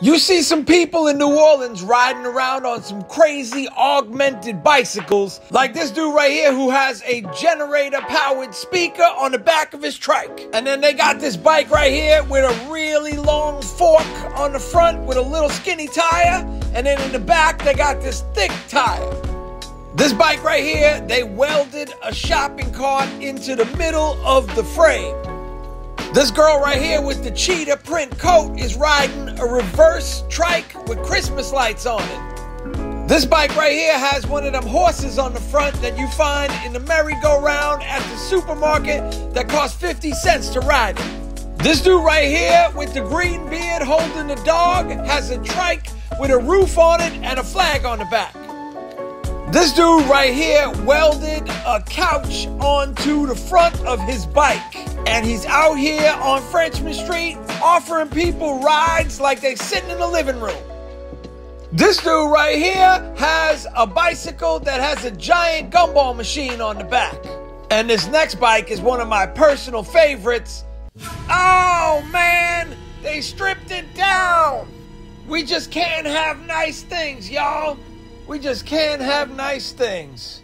You see some people in New Orleans riding around on some crazy augmented bicycles, like this dude right here who has a generator powered speaker on the back of his trike. And then they got this bike right here with a really long fork on the front with a little skinny tire. And then in the back, they got this thick tire. This bike right here, they welded a shopping cart into the middle of the frame. This girl right here with the cheetah print coat is riding a reverse trike with Christmas lights on it. This bike right here has one of them horses on the front that you find in the merry-go-round at the supermarket that costs 50 cents to ride it. This dude right here with the green beard holding the dog has a trike with a roof on it and a flag on the back. This dude right here welded a couch onto the front of his bike. And he's out here on Frenchmen Street offering people rides like they're sitting in the living room. This dude right here has a bicycle that has a giant gumball machine on the back. And this next bike is one of my personal favorites. Oh man, they stripped it down. We just can't have nice things, y'all. We just can't have nice things.